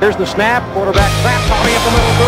Here's the snap. Quarterback snap. Tommy up the middle.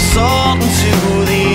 salt into the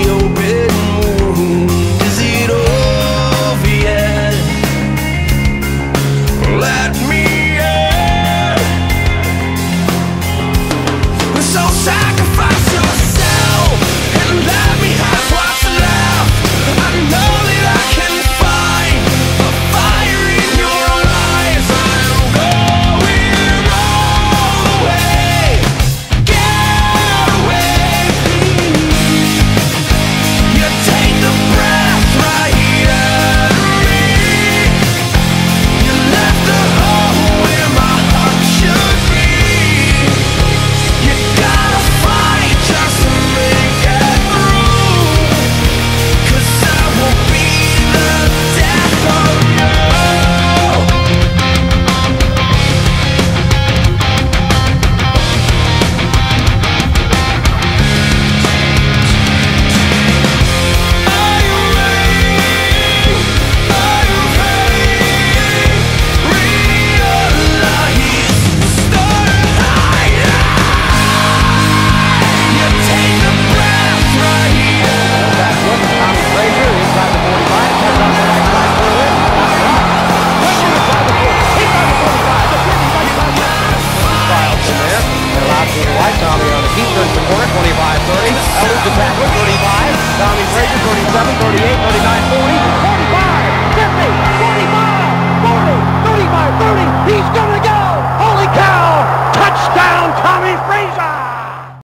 He's going to get.